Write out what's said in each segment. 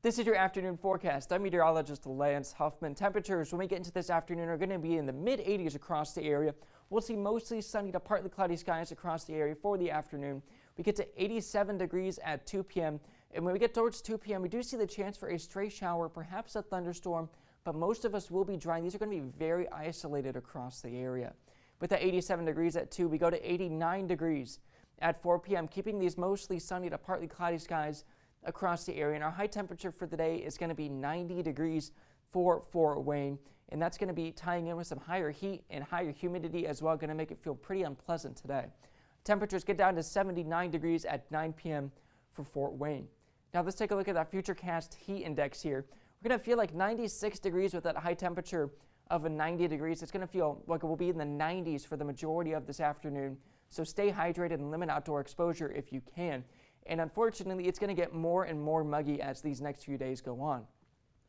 This is your afternoon forecast. I'm meteorologist Lance Huffman. Temperatures when we get into this afternoon are going to be in the mid 80s across the area. We'll see mostly sunny to partly cloudy skies across the area for the afternoon. We get to 87 degrees at 2 p.m. And when we get towards 2 p.m., we do see the chance for a stray shower, perhaps a thunderstorm, but most of us will be dry. These are going to be very isolated across the area. With that 87 degrees at 2, we go to 89 degrees at 4 p.m., keeping these mostly sunny to partly cloudy skies across the area. And our high temperature for the day is going to be 90 degrees for Fort Wayne. And that's going to be tying in with some higher heat and higher humidity as well, going to make it feel pretty unpleasant today. Temperatures get down to 79 degrees at 9 p.m. for Fort Wayne. Now let's take a look at that futurecast heat index here. We're going to feel like 96 degrees with that high temperature of a 90 degrees. It's going to feel like it will be in the 90s for the majority of this afternoon. So stay hydrated and limit outdoor exposure if you can. And unfortunately, it's going to get more and more muggy as these next few days go on.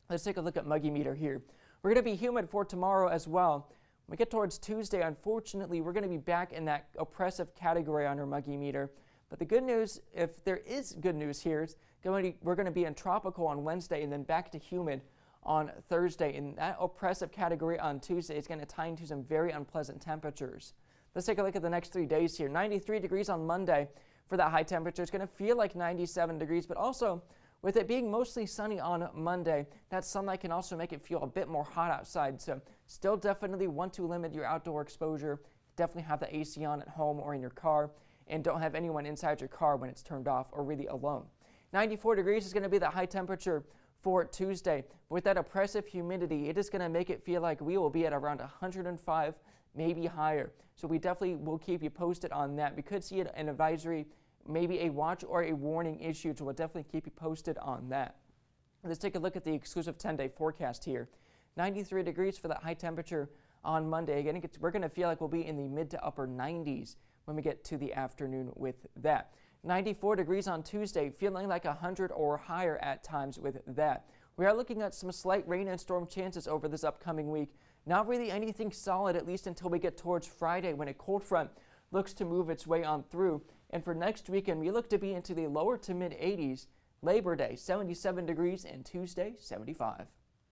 Let's take a look at muggy meter here. We're going to be humid for tomorrow as well. When we get towards Tuesday, unfortunately, we're going to be back in that oppressive category on our muggy meter. But the good news, if there is good news here, is going to, we're going to be in tropical on Wednesday and then back to humid on Thursday. And that oppressive category on Tuesday is going to tie into some very unpleasant temperatures. Let's take a look at the next three days here. 93 degrees on Monday for that high temperature. It's going to feel like 97 degrees, but also with it being mostly sunny on Monday, that sunlight can also make it feel a bit more hot outside. So still definitely want to limit your outdoor exposure. Definitely have the AC on at home or in your car and don't have anyone inside your car when it's turned off or really alone. 94 degrees is going to be the high temperature for Tuesday. With that oppressive humidity, it is going to make it feel like we will be at around 105, maybe higher. So we definitely will keep you posted on that. We could see an advisory, maybe a watch or a warning issue, so we'll definitely keep you posted on that. Let's take a look at the exclusive 10-day forecast here. 93 degrees for that high temperature on Monday. Again, we're going to feel like we'll be in the mid to upper 90s when we get to the afternoon with that. 94 degrees on Tuesday, feeling like 100 or higher at times with that. We are looking at some slight rain and storm chances over this upcoming week. Not really anything solid, at least until we get towards Friday when a cold front looks to move its way on through. And for next weekend, we look to be into the lower to mid 80s. Labor Day, 77 degrees, and Tuesday, 75.